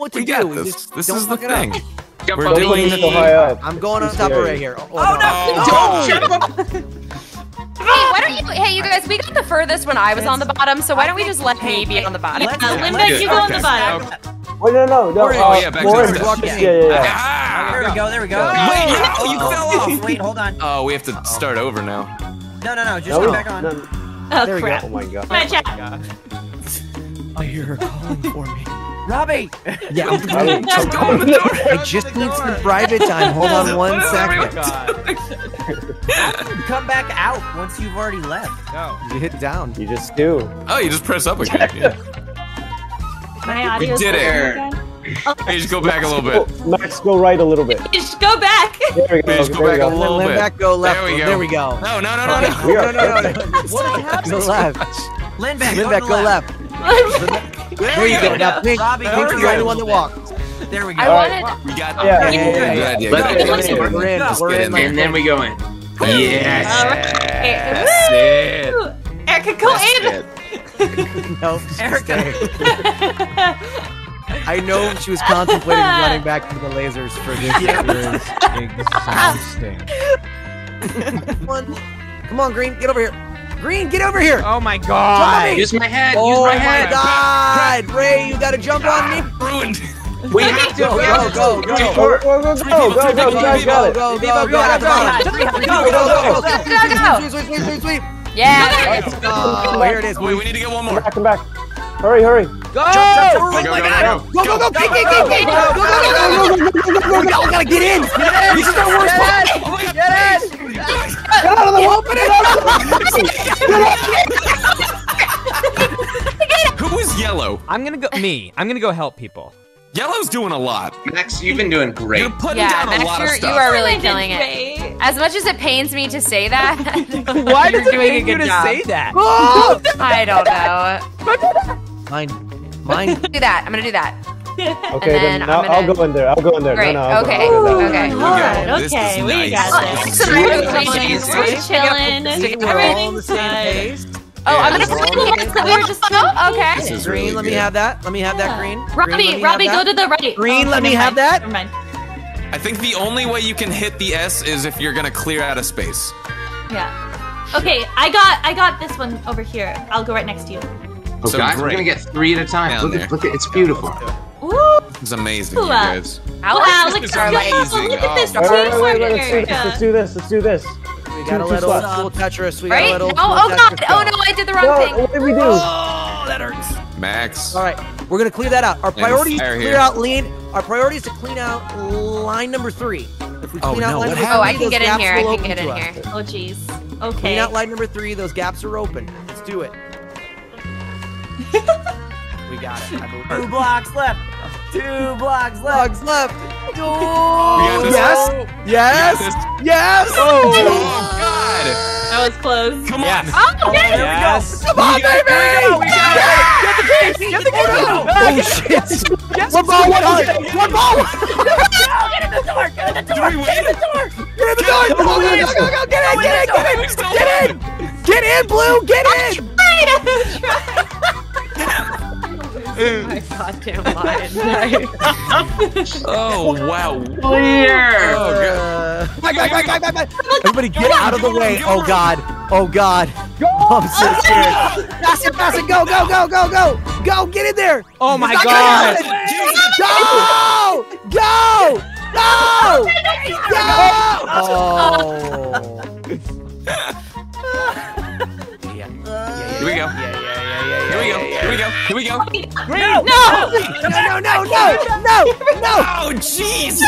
what to We do. got this. This is the fuck it up. thing. We're on me. doing He's so high up. I'm going on He's top of scary. right here. Oh, Oh, no. Oh, Shut up. Hey, why don't you? Hey, you guys, we got the furthest when I was on the bottom, so why don't we just let me be on the bottom? Let's- Uh, Linda, you go on the bottom. Wait, no, no, no. We're in- uh, Oh, yeah, back to Lauren, the yeah, yeah, yeah, yeah. Ah! There we go, there we go. Wait, no, you Oh, fell off. Wait, hold on. Oh, we have to start over now. No, no, no, just No, get no, back on. no. Oh There we go. crap. Oh my god. My chat. I hear her calling for me. Robbie! Yeah, I'm Robbie, Just go in the door. I just need some private time. Hold on one second. Come back out once you've already left. No. You hit down. You just do. Oh, you just press up again. Yeah. My audio. did it. Hey, just go back a little Oh, bit. Max, go right a little bit. Just go back. There we go. Just go there we back a go. little Let bit. back go left. There we go. There we go. No, no, no, no, no. We are No, no, no, no. perfect. What is Go happening? left. Lindbeck, Linback, go, go to the left. There you go. Now, Pink, Robbie, Pink, go you're the only one that left. walks. There we go. I Alright. wanted. We got Yeah, yeah, yeah, yeah. Yeah, yeah, Let yeah, it- yeah, let it- We're in. We're get in. in And then we go in. Yes. Alright. That's it. Erica, go in. That's it. Nope. Erica. I know she was contemplating running back to the lasers for this year's big sound sting. Come on, come on, Green, get over here. Green, get over here. Oh my Jump on god! me. Use my head, Oh use my my head! God, Ray, you gotta jump on me. Ruined. We have to Go, go, go, go. Go, go, go, go, go, go, go, you guys got it. Go, go, Go, go, go, go, go, go, go, go, go, go, go, Go, go, go. Sweep, sweep, sweep, sweep, sweep. Yeah. Let's go. Here it is. Wait, we need to get one Come more. back, come back. Hurry, hurry. Go! Go, go, go, go. Go, go, go, kick, kick, kick, kick. Go, go, go, go, go, go, go, go, go. We gotta get in. This is the worst part. Oh my God. Get I'm gonna go me. I'm gonna go help people. Yellow's doing a lot. Max, you've been doing great. You're putting Yeah, down a lot of you're, you stuff. are really Linda killing it. As much as it pains me to say that, Why you're does it doing a pain you good to job. say that? Oh! I don't know. Mine, mine. Do that. I'm gonna do that. Okay, And then then I'll, I'm I'll go in there. I'll go in there. Great. No, no, I'll Okay. Go, I'll go there. Okay. Here we Alright. This okay, is we nice. got this. We're chilling. We're all on the Everything's same good. page. Oh, I'm Yeah, gonna we're put the it same we were just oh, okay. This is Green, really let me have that. Let me have that green. Green, let Robbie, me Robbie, have go that. to the right. Green, Oh, let me never have that. Never mind. I think the only way you can hit the S is if you're gonna clear out a space. Yeah. Okay, I got I got this one over here. I'll go right next to you. Oh, So guys, great. we're gonna get three at a time. Down Look there. at, look at, it's beautiful. Ooh, It's amazing, Ooh, you uh, guys. Alex, wow, this look is at this. amazing. Look at this Oh. Wait, wait, wait, wait, let's do this. Let's do this. Let's do this. We gotta Two- let two old slots. school Tetris. We gotta Right? let old school Oh God. Oh no, I did the wrong No, thing. what did we do? Oh, that hurts. Max. All right, we're gonna clear that out. Our priority is to clear here. out lean. Our priority is to clean out line number three. If we Oh, clean out no, line what number Oh, three, I can get in here. I can get in to us. here. Oh jeez. Okay. Clean Okay. out line number three. Those gaps are open. Let's do it. we got it. Two blocks left. Two blocks left. Dogs left. Oh, yes, yes, yes. Oh, God. That was close. Come Yes. on. Oh, There Yes. Come on, baby! We got it. Get the piece! Get the piece! Oh shit! One ball, one heart! One ball! Do we win? Get in the door! Go, go, go, go, go! Get in! Get in! Get in! Get in! Get in, Blue! Get in! My goddamn mind. Oh, wow. Clear. Oh, God. Uh, back, back, back, back, back, back. Everybody get out of the way! Oh god! Oh god! I'm so scared! Pass it! Pass it! Go! Go! Go! Go! Go! Go! Get in there! Oh my god. gonna. Go! Go! Go! Go! Oh. Yeah. Here we go. Yeah, Here we go. Here we go. Here we go. No! No! No! No! No! No! No! Oh, jeez.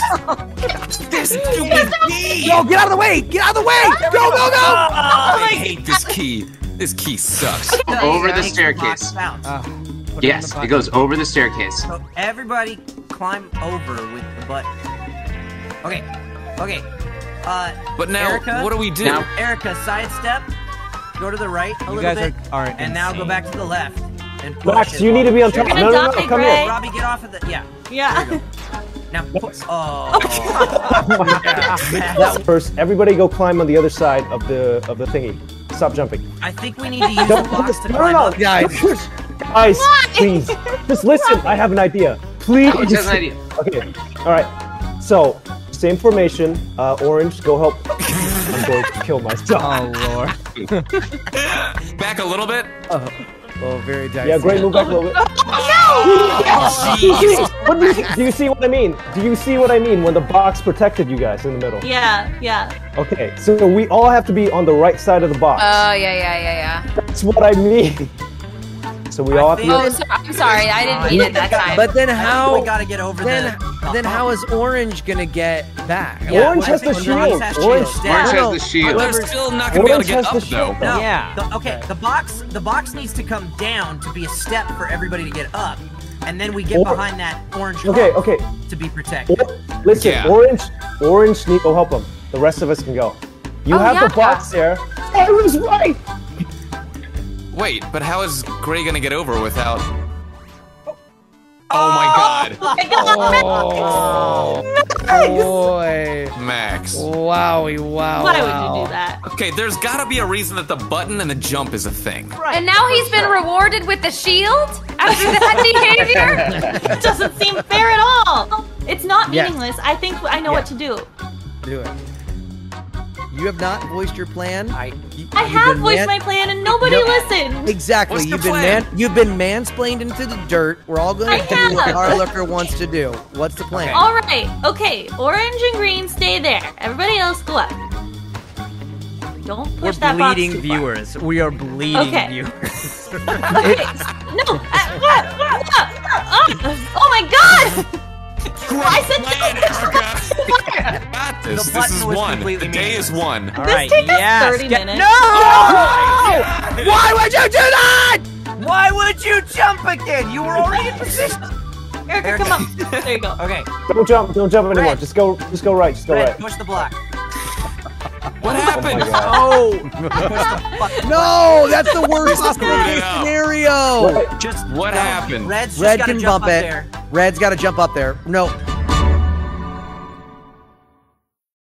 This stupid key. Go! Get out of the way! Get out of the way! Go! Go! Go! I hate this key. This key sucks. Over the staircase. bounce. Uh, put it in Yes, it goes over the staircase. So everybody climb over with the button. Okay. Okay. Uh, But now, Erica? what do we do? Now- Erica, sidestep. Go to the right a You little guys bit, are, are and now go back to the left. And push Max, you need to be on top. You're No, no, no, come Gray. here. Robbie, get off of the. Yeah. Yeah. Now. pu- Oh. That first, everybody go climb on the other side of the of the thingy. Stop jumping. I think we need to use the Don't- blocks to climb up. guys, guys, please, just listen. I have an idea. Please. Orange has an idea. Okay. All right. So, same formation. Uh, orange, go help. I'm going to kill myself. Oh lord. Back a little bit. Oh, very dicey. Yeah, great. Move back a little bit. Jeez. What do, you, do you see what I mean? Do you see what I mean when the box protected you guys in the middle? Yeah, yeah. Okay, so we all have to be on the right side of the box. Oh yeah, yeah, yeah, yeah. That's what I mean. So we all have to. Oh, so, I'm sorry, I didn't mean it that time. But then how? we gotta get over Then the. Then how is Orange gonna get back? Yeah, Orange has the Orange shield. has Orange- shield. Orange has the shield. They're still not gonna be able to Orange get has up the though. shield. No. Yeah. The, okay. The box. The box needs to come down to be a step for everybody to get up, and then we get Or- behind that orange. Okay, okay. To be protected. Or- listen, Yeah. Orange, Orange, need go help him. The rest of us can go. You Oh, have yeah. the box there. I was right. Wait, but how is Gray gonna get over without? Oh my oh God, oh. Boy. Max. Wowie, wow. Why wow. would you do that? Okay, there's gotta be a reason that the button and the jump is a thing. And now he's been rewarded with the shield after that behavior. It doesn't seem fair at all. It's not Yes. meaningless. I think I know what to do. Do it. You have not voiced your plan. I. You- I you've voiced man- my plan and nobody No. listened. Exactly. What's you've been plan? man. You've been mansplained into the dirt. We're all going I to do what have. our looker wants to do. What's the plan? All right. Okay. Orange and green stay there. Everybody else go up. Don't push We're that box bleeding too far. viewers. We are bleeding Okay. viewers. Okay. no. Uh, what? What? Oh, oh my God! I said Plan, Africa. Got this. The This is one. The completely day is one. All This right. take us 30 get- minutes. No! Why would you do that? Why would you jump again? You were already in position. Erica, come up. There you go. Okay. Don't jump. Don't jump anymore. Red. Just go. Just go right. Just go Red, right. push the block. What Oh happened? my god. Oh! push the fuck. No, that's the worst possible screwed it case up. scenario. Right. Just What no, happened? Red's just Red can jump bump up it. there. Red's got to jump up there. No,